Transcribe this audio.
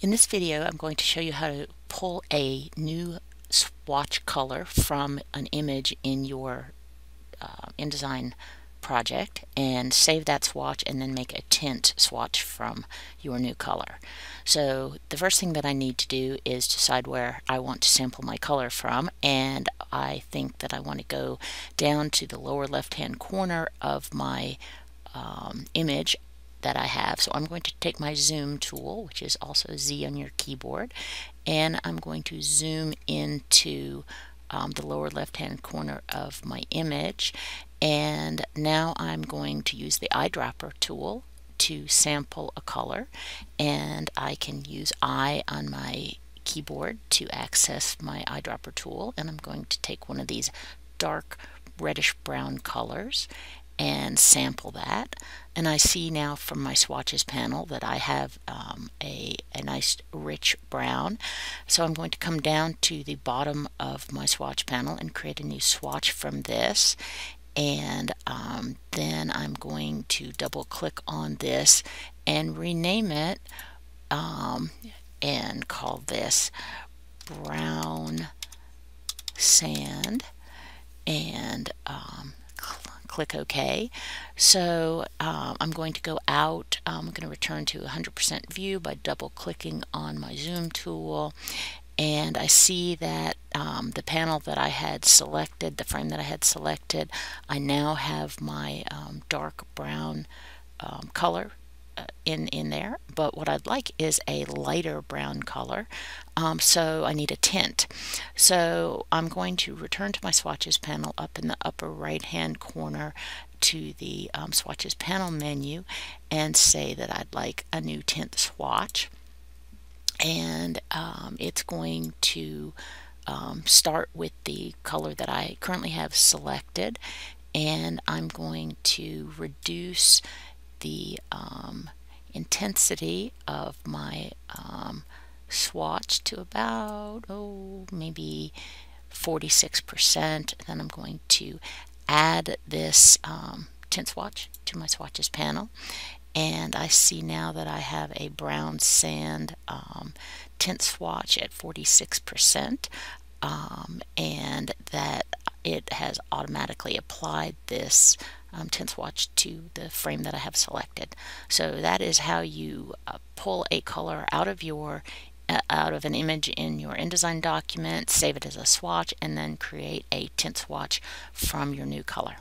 In this video I'm going to show you how to pull a new swatch color from an image in your uh, InDesign project and save that swatch and then make a tint swatch from your new color. So the first thing that I need to do is decide where I want to sample my color from and I think that I want to go down to the lower left hand corner of my um, image that I have. So I'm going to take my zoom tool, which is also Z on your keyboard, and I'm going to zoom into um, the lower left hand corner of my image. And now I'm going to use the eyedropper tool to sample a color. And I can use I on my keyboard to access my eyedropper tool. And I'm going to take one of these dark reddish brown colors and sample that. And I see now from my swatches panel that I have um, a, a nice rich brown. So I'm going to come down to the bottom of my swatch panel and create a new swatch from this. And um, then I'm going to double click on this and rename it um, and call this brown sand and click OK. So um, I'm going to go out. I'm going to return to 100% view by double clicking on my zoom tool and I see that um, the panel that I had selected, the frame that I had selected, I now have my um, dark brown um, color in in there but what I'd like is a lighter brown color um, so I need a tint. So I'm going to return to my swatches panel up in the upper right hand corner to the um, swatches panel menu and say that I'd like a new tint swatch. And um, it's going to um, start with the color that I currently have selected and I'm going to reduce the um, intensity of my um, swatch to about, oh, maybe 46%. Then I'm going to add this um, tint swatch to my swatches panel. And I see now that I have a brown sand um, tint swatch at 46% um, and that it has automatically applied this um, tint swatch to the frame that I have selected. So that is how you uh, pull a color out of your uh, out of an image in your InDesign document, save it as a swatch, and then create a tint swatch from your new color.